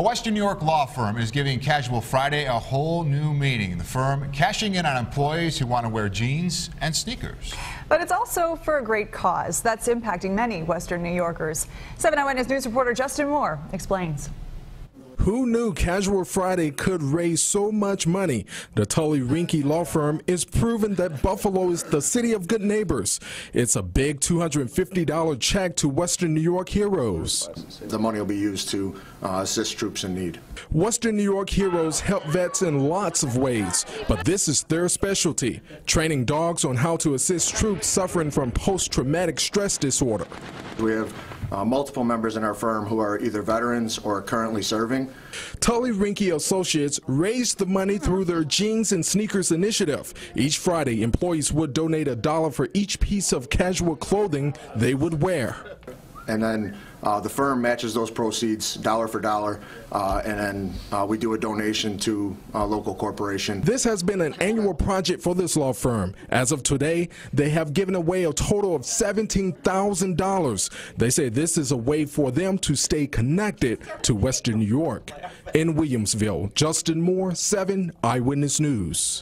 A Western New York law firm is giving Casual Friday a whole new meaning. The firm cashing in on employees who want to wear jeans and sneakers. But it's also for a great cause that's impacting many Western New Yorkers. 7 Eyewitness News reporter Justin Moore explains. Who knew Casual Friday could raise so much money? The Tully Rinckey law firm is proving that Buffalo is the city of good neighbors. It's a big $250 check to Western New York heroes. The money will be used to uh, assist troops in need. Western New York heroes help vets in lots of ways, but this is their specialty, training dogs on how to assist troops suffering from post-traumatic stress disorder. We have uh, multiple members in our firm who are either veterans or currently serving. Tully Rinckey Associates raised the money through their Jeans and Sneakers initiative. Each Friday, employees would donate a dollar for each piece of casual clothing they would wear. And then uh, the firm matches those proceeds dollar for dollar, uh, and then uh, we do a donation to a local corporation. This has been an annual project for this law firm. As of today, they have given away a total of $17,000. They say this is a way for them to stay connected to Western New York. In Williamsville, Justin Moore, 7 Eyewitness News.